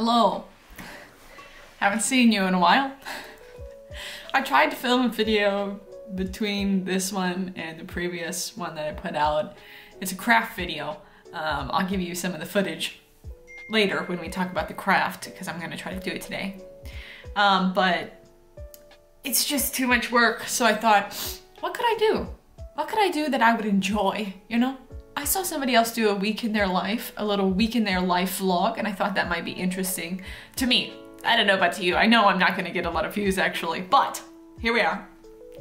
Hello. Haven't seen you in a while. I tried to film a video between this one and the previous one that I put out. It's a craft video. Um, I'll give you some of the footage later when we talk about the craft because I'm gonna try to do it today. Um, but it's just too much work, so I thought, what could I do? What could I do that I would enjoy, you know? I saw somebody else do a week in their life, a little week in their life vlog, and I thought that might be interesting to me. I don't know about to you. I know I'm not gonna get a lot of views actually, but here we are.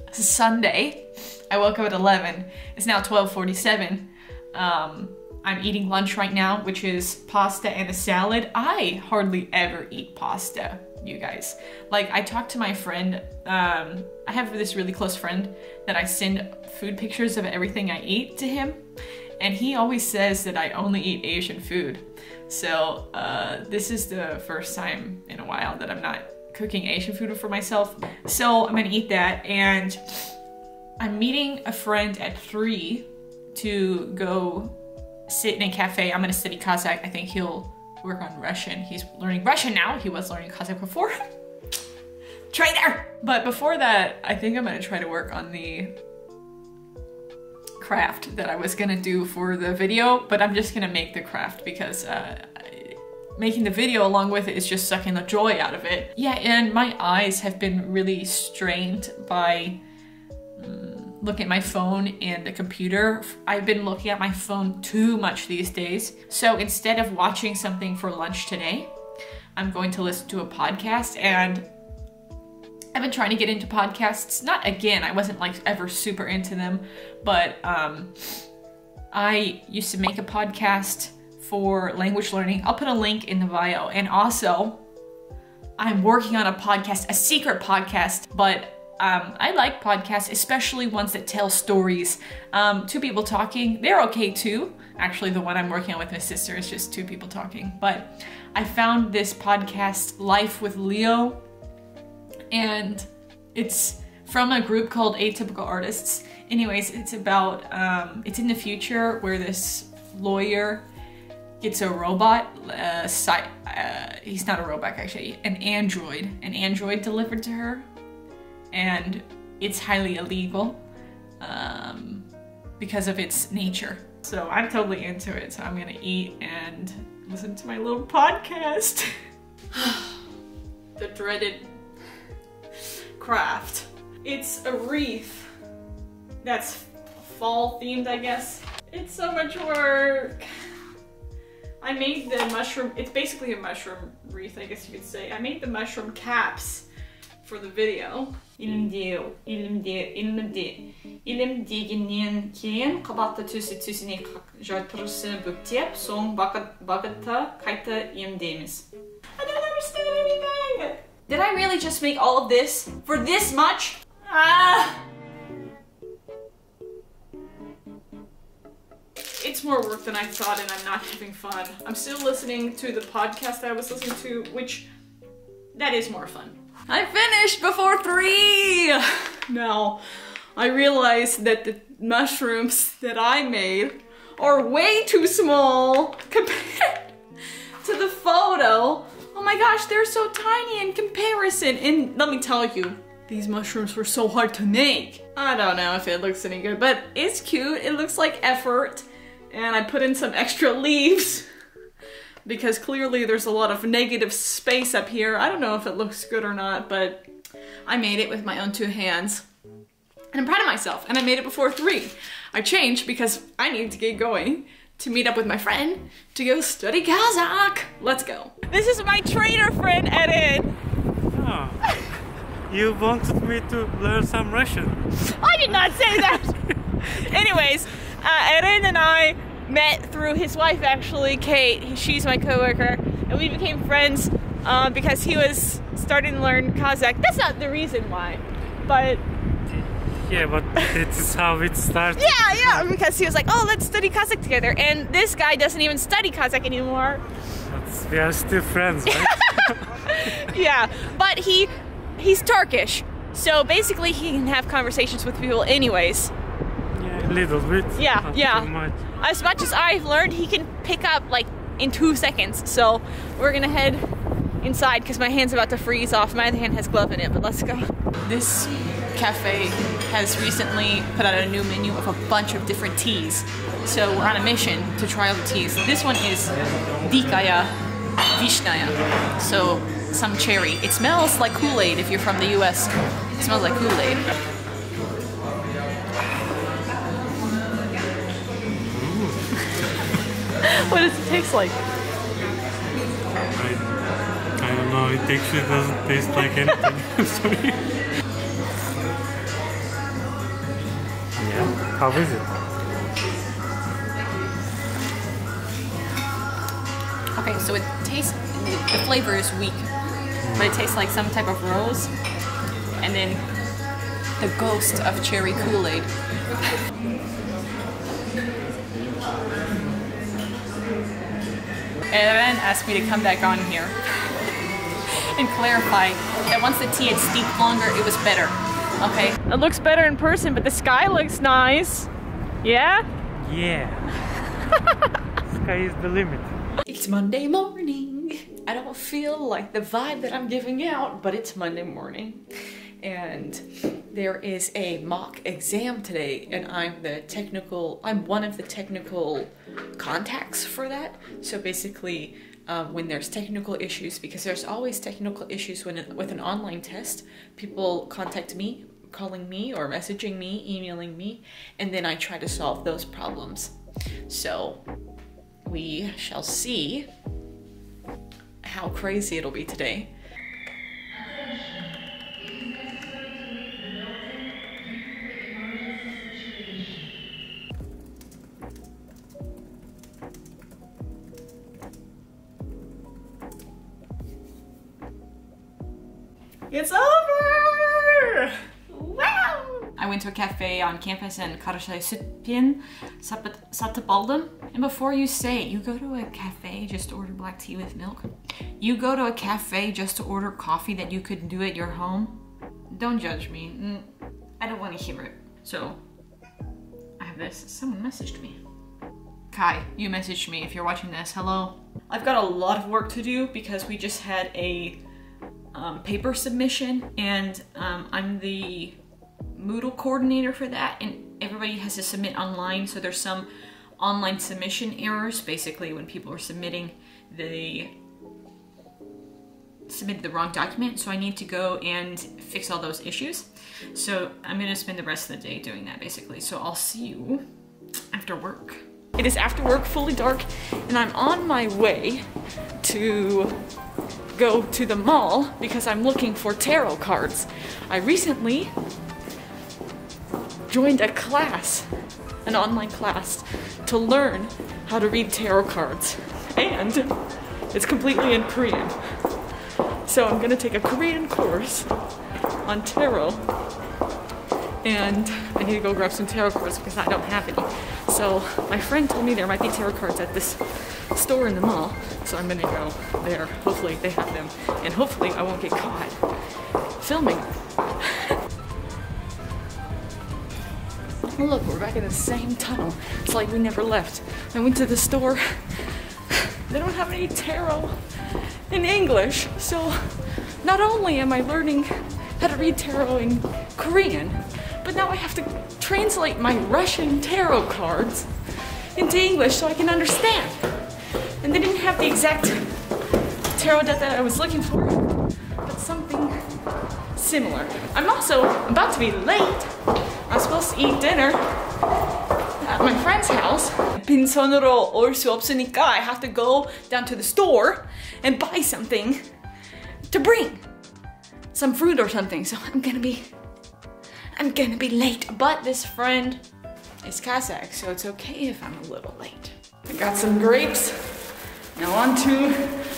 It's Sunday. I woke up at 11. It's now 12:47. Um, I'm eating lunch right now, which is pasta and a salad. I hardly ever eat pasta, you guys. Like, I talked to my friend. Um, I have this really close friend that I send food pictures of everything I eat to him and he always says that I only eat Asian food. So uh, this is the first time in a while that I'm not cooking Asian food for myself. So I'm gonna eat that and I'm meeting a friend at three to go sit in a cafe. I'm gonna study Kazakh. I think he'll work on Russian. He's learning Russian now. He was learning Kazakh before. Traitor! But before that, I think I'm gonna try to work on the craft that I was gonna do for the video, but I'm just gonna make the craft because uh, making the video along with it is just sucking the joy out of it. Yeah, and my eyes have been really strained by um, looking at my phone and the computer. I've been looking at my phone too much these days. So instead of watching something for lunch today, I'm going to listen to a podcast and I've been trying to get into podcasts. Not again, I wasn't like ever super into them, but um, I used to make a podcast for language learning. I'll put a link in the bio. And also, I'm working on a podcast, a secret podcast, but um, I like podcasts, especially ones that tell stories. Um, two people talking, they're okay too. Actually, the one I'm working on with my sister is just two people talking. But I found this podcast, Life with Leo, and it's from a group called Atypical Artists. Anyways, it's about, um, it's in the future where this lawyer gets a robot, uh, uh, he's not a robot actually, an android, an android delivered to her. And it's highly illegal um, because of its nature. So I'm totally into it. So I'm gonna eat and listen to my little podcast. the dreaded craft. It's a wreath that's fall themed, I guess. It's so much work. I made the mushroom, it's basically a mushroom wreath, I guess you could say. I made the mushroom caps for the video. Илимде, илимде, илимде, илим дегеннен кейін қабатты түсі түсіне жатырысы бүктеп, соң бағытта қайта емдейміз. Did I really just make all of this for this much? Ah! It's more work than I thought and I'm not having fun. I'm still listening to the podcast I was listening to, which that is more fun. I finished before three! Now, I realized that the mushrooms that I made are way too small compared to the photo Oh my gosh, they're so tiny in comparison. And let me tell you, these mushrooms were so hard to make. I don't know if it looks any good, but it's cute. It looks like effort. And I put in some extra leaves because clearly there's a lot of negative space up here. I don't know if it looks good or not, but I made it with my own two hands. And I'm proud of myself, and I made it before three. I changed because I need to get going to meet up with my friend to go study Kazakh. Let's go. This is my trainer friend, Eren. Oh. You wanted me to learn some Russian. I did not say that. Anyways, uh, Eren and I met through his wife, actually, Kate. She's my coworker, and we became friends uh, because he was starting to learn Kazakh. That's not the reason why, but yeah, but it's how it started. Yeah, yeah, because he was like, oh, let's study Kazakh together. And this guy doesn't even study Kazakh anymore. But we are still friends, right? yeah, but he he's Turkish. So basically he can have conversations with people anyways. Yeah, a little bit. Yeah, yeah. Much. As much as I've learned, he can pick up like in two seconds. So we're gonna head inside because my hand's about to freeze off. My other hand has glove in it, but let's go. This cafe has recently put out a new menu of a bunch of different teas. So we're on a mission to try all the teas. This one is Dikaya Vishnaya. So some cherry. It smells like Kool-Aid if you're from the US. It smells like Kool-Aid. what does it taste like? I, I don't know, it actually doesn't taste like anything. How is it? Okay, so it tastes, the flavor is weak, but it tastes like some type of rose, and then the ghost of cherry Kool-Aid. Eren asked me to come back on here and clarify that once the tea had steeped longer, it was better. Okay? It looks better in person, but the sky looks nice. Yeah? Yeah. Sky is the limit. It's Monday morning. I don't feel like the vibe that I'm giving out, but it's Monday morning. And there is a mock exam today, and I'm the technical, I'm one of the technical contacts for that. So basically, um, when there's technical issues, because there's always technical issues when with an online test, people contact me, calling me, or messaging me, emailing me, and then I try to solve those problems. So we shall see how crazy it'll be today. It's over! I went to a cafe on campus in Karashaysutpien, Satapaldum. And before you say you go to a cafe just to order black tea with milk, you go to a cafe just to order coffee that you could do at your home, don't judge me. Mm, I don't want to hear it. So, I have this. Someone messaged me. Kai, you messaged me if you're watching this. Hello. I've got a lot of work to do because we just had a um, paper submission and um, I'm the Moodle coordinator for that and everybody has to submit online so there's some online submission errors basically when people are submitting they submitted the wrong document so I need to go and fix all those issues so I'm gonna spend the rest of the day doing that basically so I'll see you after work. It is after work, fully dark, and I'm on my way to go to the mall because I'm looking for tarot cards. I recently joined a class, an online class, to learn how to read tarot cards. And it's completely in Korean. So I'm gonna take a Korean course on tarot and I need to go grab some tarot cards because I don't have any. So my friend told me there might be tarot cards at this store in the mall, so I'm gonna go there. Hopefully they have them, and hopefully I won't get caught filming. Look, we're back in the same tunnel. It's like we never left. I went to the store. They don't have any tarot in English, so not only am I learning how to read tarot in Korean, but now I have to translate my Russian tarot cards into English so I can understand. And they didn't have the exact tarot deck that I was looking for, but something similar. I'm also about to be late I'm supposed to eat dinner at my friend's house. 빈손으로 올 수 없으니까 I have to go down to the store and buy something to bring. Some fruit or something. So I'm gonna be I'm gonna be late. But this friend is Kazakh, so it's okay if I'm a little late. I got some grapes. Now on to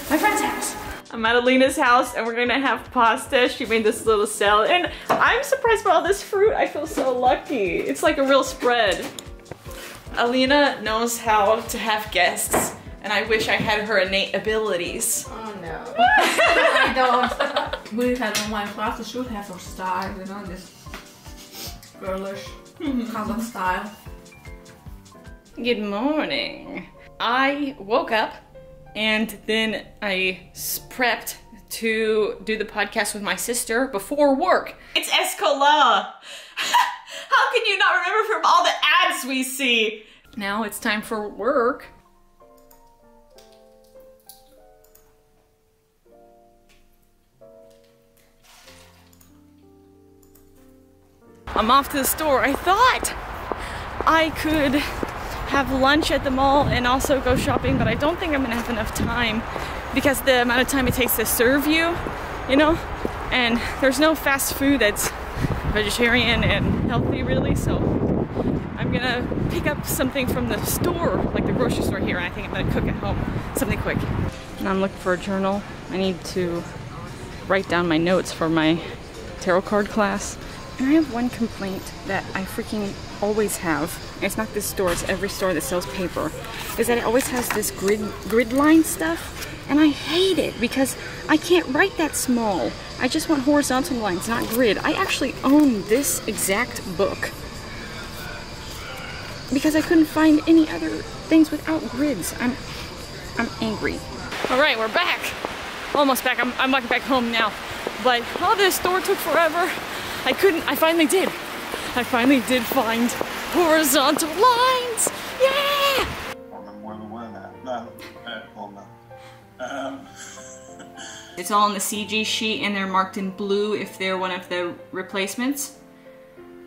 my friend's house. I'm at Alina's house and we're gonna have pasta. She made this little salad and I'm surprised by all this fruit. I feel so lucky. It's like a real spread. Alina knows how to have guests and I wish I had her innate abilities. Oh no. I don't. We had online classes should have some style, you know, this girlish Kazakh style. Good morning. I woke up and then I prepped to do the podcast with my sister before work. It's Escola! How can you not remember from all the ads we see? Now it's time for work. I'm off to the store. I thought I could have lunch at the mall and also go shopping, but I don't think I'm gonna have enough time because the amount of time it takes to serve you, you know? And there's no fast food that's vegetarian and healthy really, so I'm gonna pick up something from the store, like the grocery store here, and I think I'm gonna cook at home, something quick. And I'm looking for a journal. I need to write down my notes for my tarot card class. And I have one complaint that I freaking always have. It's not this store, it's every store that sells paper. Is that it always has this grid grid line stuff. And I hate it because I can't write that small. I just want horizontal lines, not grid. I actually own this exact book because I couldn't find any other things without grids. I'm I'm angry. All right, we're back. Almost back. I'm, I'm back home now. But all this store took forever. I couldn't, I finally did. I finally did find horizontal lines. Yeah! Bueno, bueno, buena. No, buena. It's all on the CG sheet and they're marked in blue if they're one of the replacements.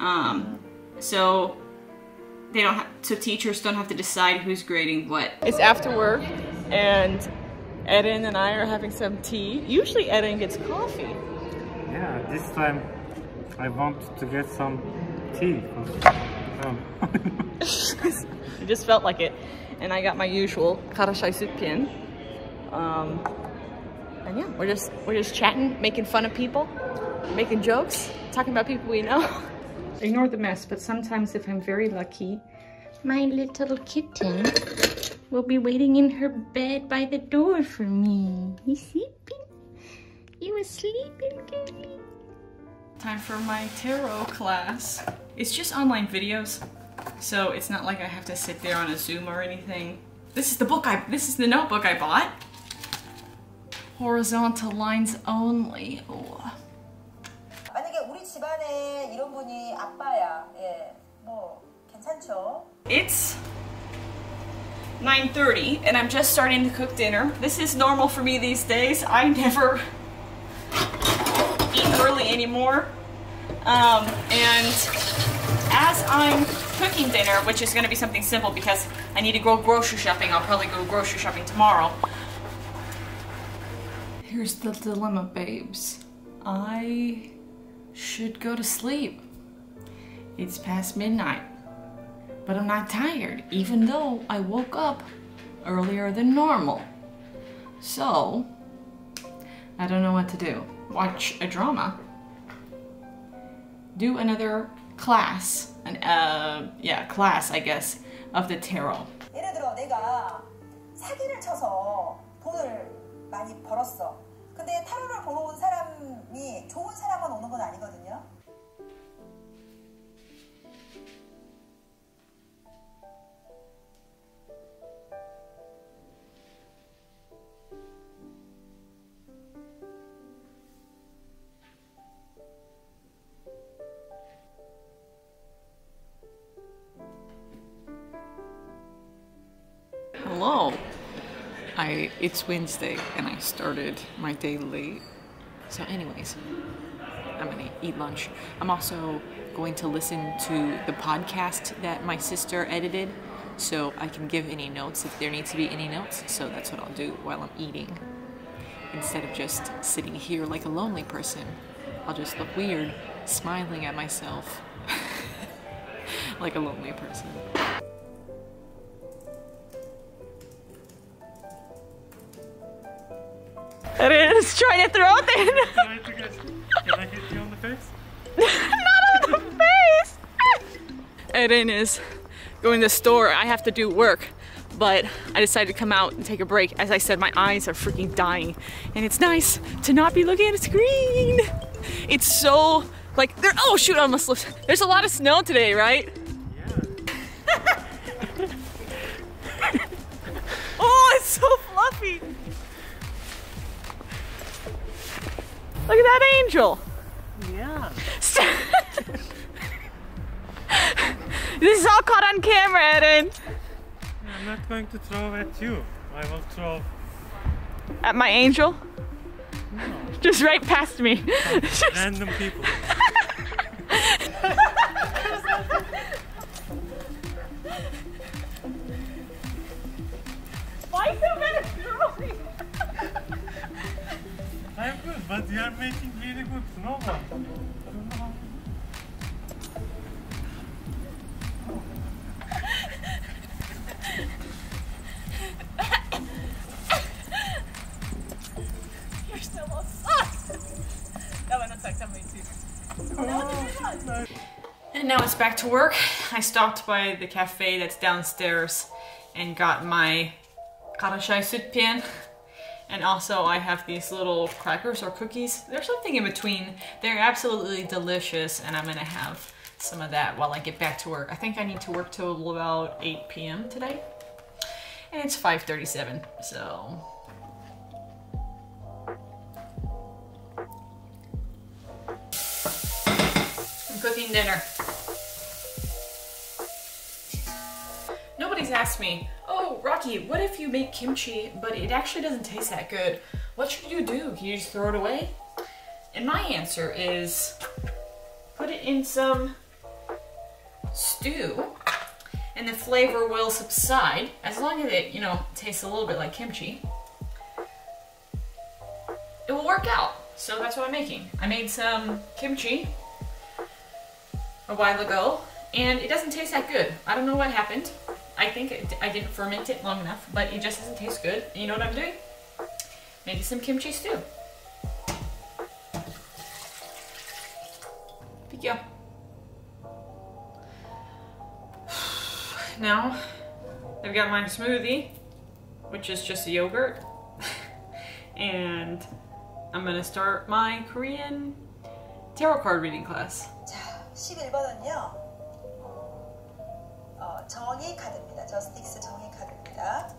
Um, so they don't have, so teachers don't have to decide who's grading what. It's after work and Eden and I are having some tea. Usually Eden gets coffee. Yeah, this time I want to get some tea. Um, It just felt like it. And I got my usual karashai supin. Um, and yeah, we're just we're just chatting, making fun of people, making jokes, talking about people we know. Ignore the mess, but sometimes if I'm very lucky, my little kitten will be waiting in her bed by the door for me. You sleeping? You was sleeping, girlie? Time for my tarot class. It's just online videos, so it's not like I have to sit there on a Zoom or anything. This is the book I- this is the notebook I bought. Horizontal lines only. Ooh. It's 9.30 and I'm just starting to cook dinner. This is normal for me these days. I never anymore. Um, and as I'm cooking dinner, which is gonna be something simple because I need to go grocery shopping, I'll probably go grocery shopping tomorrow. Here's the dilemma, babes. I should go to sleep. It's past midnight but I'm not tired, even though I woke up earlier than normal. So, I don't know what to do. Watch a drama. Do another class, an uh, yeah, class, I guess, of the tarot. 예를 들어 내가 사기를 쳐서 돈을 많이 벌었어. 근데 타로를 보러 온 사람이 좋은 사람만 오는 건 아니거든요. I it's Wednesday and I started my day late. So anyways, I'm gonna eat lunch. I'm also going to listen to the podcast that my sister edited so I can give any notes if there needs to be any notes. So that's what I'll do while I'm eating. Instead of just sitting here like a lonely person, I'll just look weird, smiling at myself like a lonely person. Is trying to throw it in. can, can I hit you on the face? Not on the face. Eden is going to the store. I have to do work, but I decided to come out and take a break. As I said, my eyes are freaking dying, and it's nice to not be looking at a screen. It's so like there. Oh shoot! I almost slipped. There's a lot of snow today, right? Yeah. Oh, it's so fluffy. Look at that angel. Yeah. this is all caught on camera, Eden. I'm not going to throw at you. I will throw At my angel. Just right past me. random people. I'm good, but you are making really good snowball. That too. And now it's back to work. I stopped by the cafe that's downstairs and got my karashai sutpian. And also I have these little crackers or cookies. There's something in between. They're absolutely delicious and I'm gonna have some of that while I get back to work. I think I need to work till about 8 p.m. today. And it's 5.37, so I'm cooking dinner. Nobody's asked me, oh, Rocky, what if you make kimchi, but it actually doesn't taste that good? What should you do? Can you just throw it away? And my answer is put it in some stew and the flavor will subside as long as it, you know, tastes a little bit like kimchi. It will work out. So that's what I'm making. I made some kimchi a while ago and it doesn't taste that good. I don't know what happened. I think it, I didn't ferment it long enough, but it just doesn't taste good. You know what I'm doing? Making some kimchi stew. Thank you. Now, I've got my smoothie, which is just yogurt. and I'm gonna start my Korean tarot card reading class. 자, 11번은요. 어, 정의 카드입니다. 저스틱스 정의 카드입니다.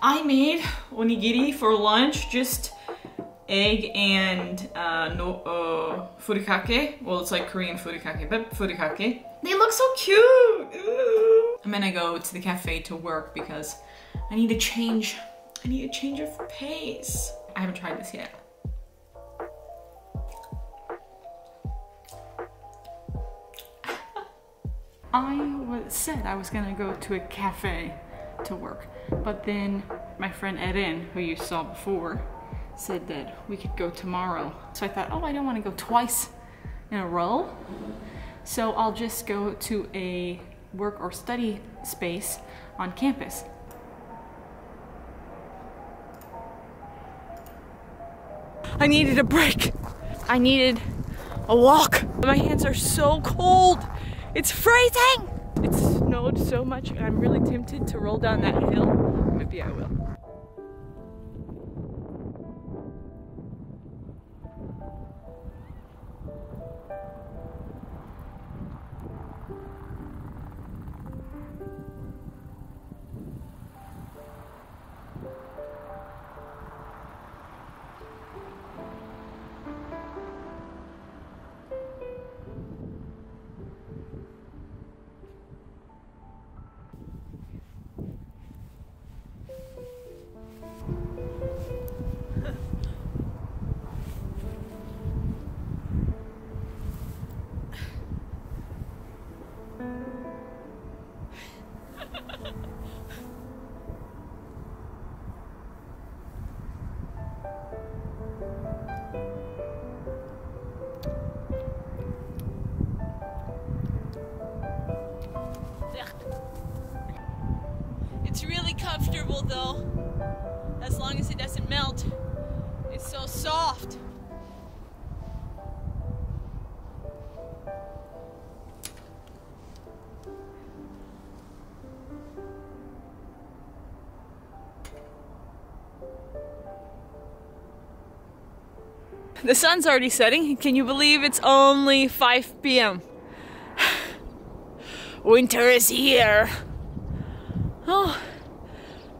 I made onigiri for lunch, just egg and uh, no uh, furikake. Well, it's like Korean furikake, but furikake. They look so cute. Ooh. I'm gonna go to the cafe to work because I need a change. I need a change of pace. I haven't tried this yet. I said I was gonna go to a cafe to work, but then my friend Eren, who you saw before, said that we could go tomorrow. So I thought, oh, I don't want to go twice in a row. So I'll just go to a work or study space on campus. I needed a break. I needed a walk. My hands are so cold. It's freezing. It snowed so much and I'm really tempted to roll down that hill. Maybe I will. The sun's already setting. Can you believe it's only 5 p.m.? Winter is here. Oh,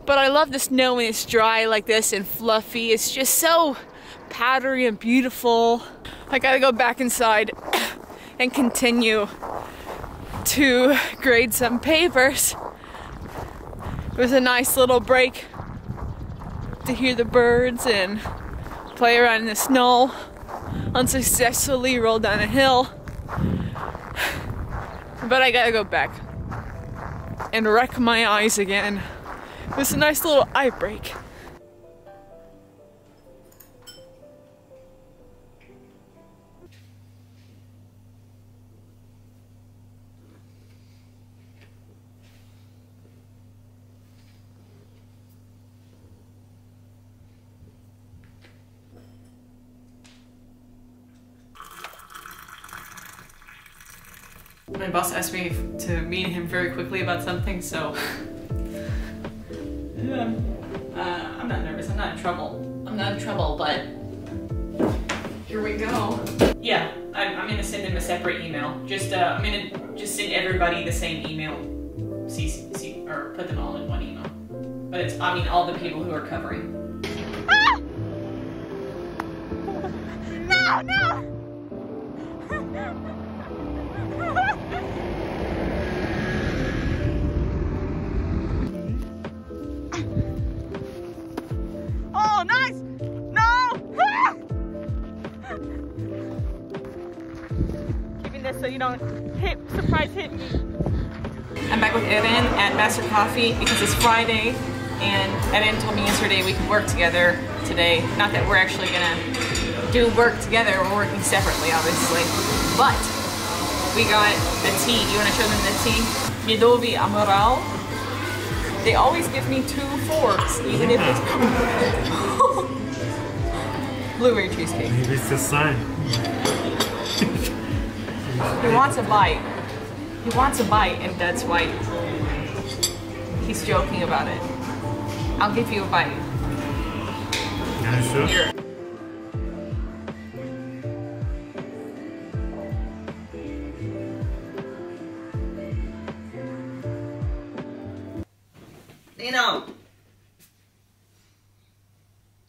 but I love the snow when it's dry like this and fluffy. It's just so powdery and beautiful. I gotta go back inside and continue to grade some papers. It was a nice little break to hear the birds and play around in the snow, unsuccessfully roll down a hill. But I gotta go back and wreck my eyes again. It was a nice little eye break. My boss asked me to meet him very quickly about something, so. Yeah. Uh, I'm not nervous. I'm not in trouble. I'm not in trouble, but. Here we go. Yeah, I'm, I'm gonna send him a separate email. Just, uh, I'm gonna just send everybody the same email. See, see, or put them all in one email. But it's, I mean, all the people who are covering. Surprise hit me. I'm back with Eren at Master Coffee because it's Friday and Eren told me yesterday we could work together today. Not that we're actually gonna do work together, we're working separately obviously. But we got the tea. You wanna show them the tea? Midovi Amaral. They always give me two forks, even if it's blueberry cheesecake. Maybe it's a sign. He wants a bite. He wants a bite, and that's why he's joking about it. I'll give you a bite. Yeah, sure. Here.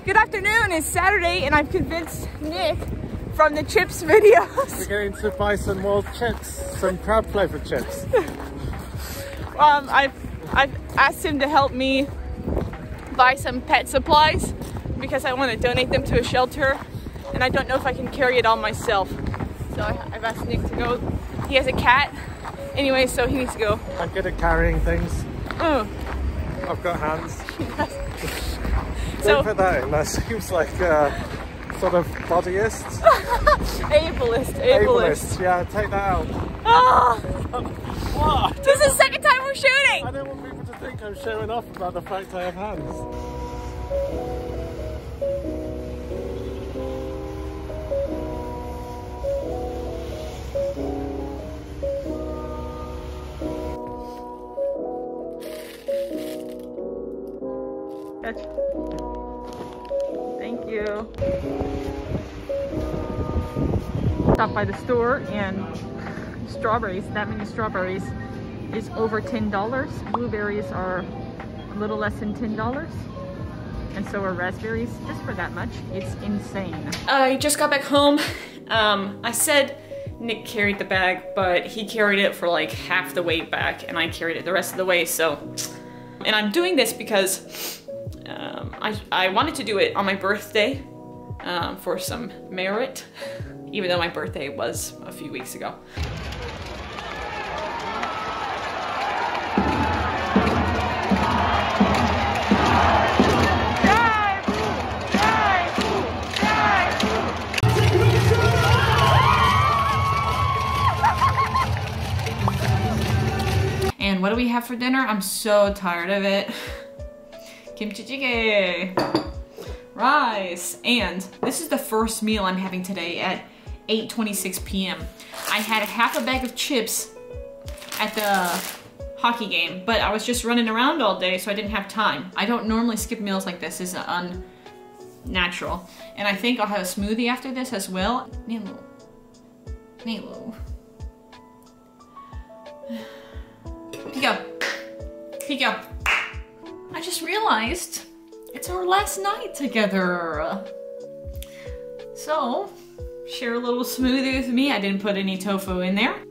Good afternoon, it's Saturday and I've convinced Nick from the chips videos. We're going to buy some more chips, some crab flavored chips. Um, I've, I've asked him to help me buy some pet supplies because I want to donate them to a shelter and I don't know if I can carry it all myself. So I, I've asked Nick to go. He has a cat anyway, so he needs to go. I'm good at carrying things. Oh, I've got hands. So- Don't put that in. That seems like uh, sort of bodyist. ableist, ableist. Ableist. Yeah, take that out. Ah, What? this is the second time we're shooting. I don't want people to think I'm showing off about the fact I have hands. Catch. Stopped by the store and strawberries, that many strawberries is over $10. Blueberries are a little less than $10. And so are raspberries, just for that much. It's insane. I just got back home. Um, I said Nick carried the bag, but he carried it for like half the way back, and I carried it the rest of the way. So, and I'm doing this because um, I I wanted to do it on my birthday um, for some merit, even though my birthday was a few weeks ago. And what do we have for dinner? I'm so tired of it. Kimchi jjigae, rice, and this is the first meal I'm having today at 8.26 p.m. I had half a bag of chips at the hockey game, but I was just running around all day, so I didn't have time. I don't normally skip meals like this. This is unnatural. And I think I'll have a smoothie after this as well. Nilo. Nilo. Pico. Pico. I just realized it's our last night together. So, share a little smoothie with me. I didn't put any tofu in there.